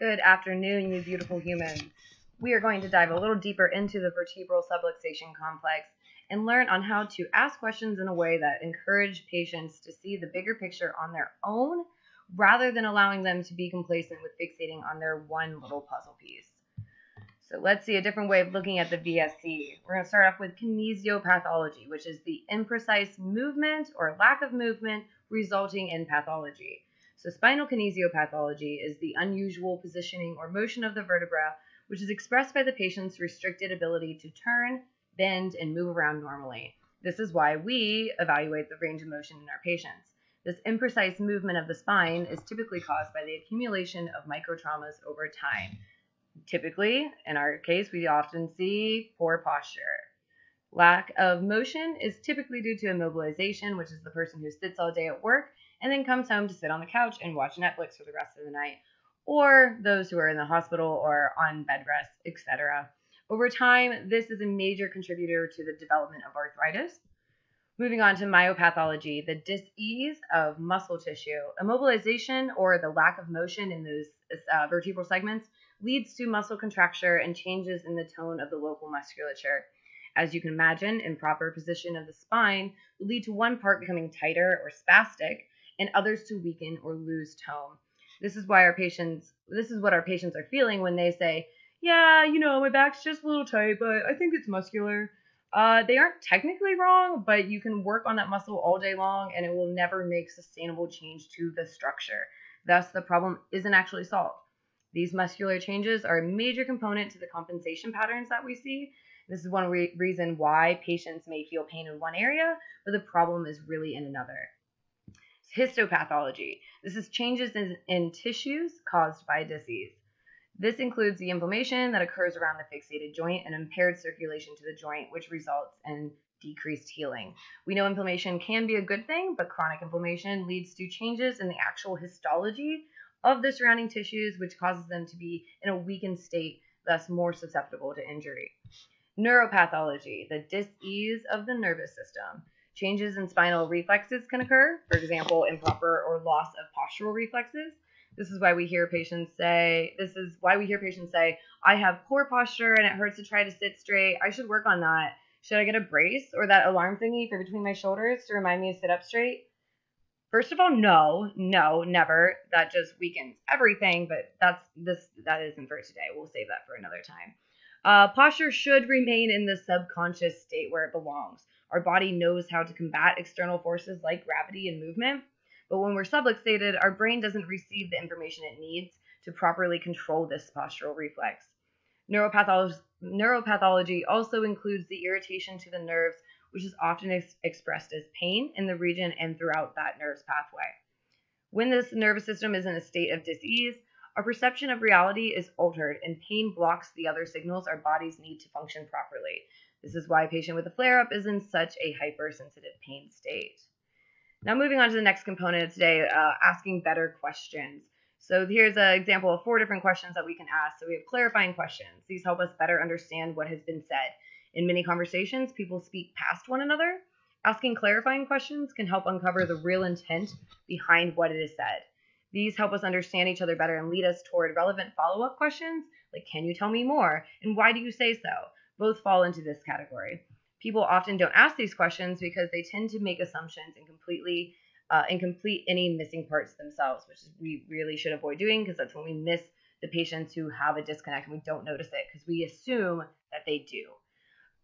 Good afternoon, you beautiful humans. We are going to dive a little deeper into the vertebral subluxation complex and learn on how to ask questions in a way that encourage patients to see the bigger picture on their own rather than allowing them to be complacent with fixating on their one little puzzle piece. So let's see a different way of looking at the VSC. We're going to start off with kinesiopathology, which is the imprecise movement or lack of movement resulting in pathology. So spinal kinesiopathology is the unusual positioning or motion of the vertebra, which is expressed by the patient's restricted ability to turn, bend, and move around normally. This is why we evaluate the range of motion in our patients. This imprecise movement of the spine is typically caused by the accumulation of microtraumas over time. Typically, in our case, we often see poor posture. Lack of motion is typically due to immobilization, which is the person who sits all day at work and then comes home to sit on the couch and watch Netflix for the rest of the night, or those who are in the hospital or on bed rest, etc. Over time, this is a major contributor to the development of arthritis. Moving on to myopathology, the dis-ease of muscle tissue. Immobilization or the lack of motion in those uh, vertebral segments leads to muscle contracture and changes in the tone of the local musculature. As you can imagine, improper position of the spine will lead to one part becoming tighter or spastic and others to weaken or lose tone. This is why our patients this is what our patients are feeling when they say, yeah, you know, my back's just a little tight, but I think it's muscular. Uh, they aren't technically wrong, but you can work on that muscle all day long and it will never make sustainable change to the structure. Thus, the problem isn't actually solved. These muscular changes are a major component to the compensation patterns that we see. This is one re- reason why patients may feel pain in one area, but the problem is really in another. Histopathology. This is changes in, in tissues caused by disease. This includes the inflammation that occurs around the fixated joint and impaired circulation to the joint, which results in decreased healing. We know inflammation can be a good thing, but chronic inflammation leads to changes in the actual histology of the surrounding tissues, which causes them to be in a weakened state, thus more susceptible to injury. Neuropathology, the dis-ease of the nervous system. Changes in spinal reflexes can occur, for example, improper or loss of postural reflexes. This is why we hear patients say, this is why we hear patients say, I have poor posture and it hurts to try to sit straight. I should work on that. Should I get a brace or that alarm thingy for between my shoulders to remind me to sit up straight? First of all, no, no, never. That just weakens everything, but that's this that isn't for today. We'll save that for another time. Uh, posture should remain in the subconscious state where it belongs. Our body knows how to combat external forces like gravity and movement. But when we're subluxated, our brain doesn't receive the information it needs to properly control this postural reflex. Neuropathology, neuropathology also includes the irritation to the nerves, which is often ex- expressed as pain in the region and throughout that nerve's pathway. When this nervous system is in a state of disease, our perception of reality is altered and pain blocks the other signals our bodies need to function properly. This is why a patient with a flare up is in such a hypersensitive pain state. Now, moving on to the next component of today, uh, asking better questions. So, here's an example of four different questions that we can ask. So, we have clarifying questions. These help us better understand what has been said. In many conversations, people speak past one another. Asking clarifying questions can help uncover the real intent behind what it is said. These help us understand each other better and lead us toward relevant follow up questions like, Can you tell me more? And why do you say so? both fall into this category. People often don't ask these questions because they tend to make assumptions and completely uh, and complete any missing parts themselves, which we really should avoid doing because that's when we miss the patients who have a disconnect and we don't notice it because we assume that they do.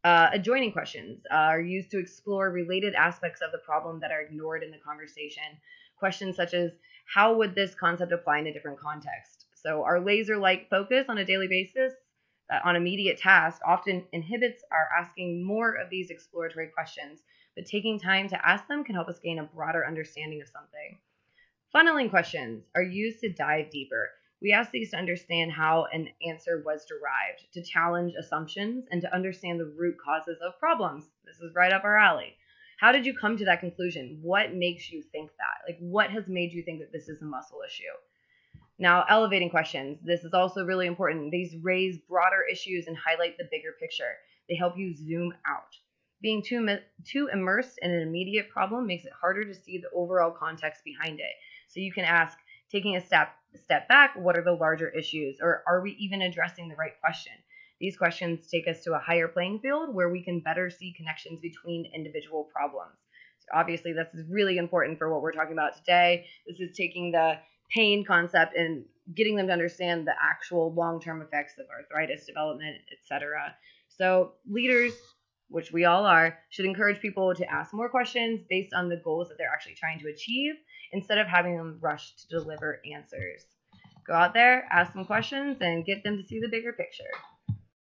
Uh, adjoining questions are used to explore related aspects of the problem that are ignored in the conversation. Questions such as how would this concept apply in a different context? So, our laser like focus on a daily basis uh, on immediate tasks often inhibits our asking more of these exploratory questions, but taking time to ask them can help us gain a broader understanding of something. Funneling questions are used to dive deeper. We ask these to understand how an answer was derived, to challenge assumptions, and to understand the root causes of problems. This is right up our alley. How did you come to that conclusion? What makes you think that? Like, what has made you think that this is a muscle issue? Now, elevating questions. This is also really important. These raise broader issues and highlight the bigger picture. They help you zoom out. Being too, too immersed in an immediate problem makes it harder to see the overall context behind it. So you can ask, taking a step step back, what are the larger issues? Or are we even addressing the right question? These questions take us to a higher playing field where we can better see connections between individual problems. So obviously, this is really important for what we're talking about today. This is taking the pain concept and getting them to understand the actual long-term effects of arthritis development, etc. So leaders, which we all are, should encourage people to ask more questions based on the goals that they're actually trying to achieve instead of having them rush to deliver answers. Go out there, ask some questions, and get them to see the bigger picture.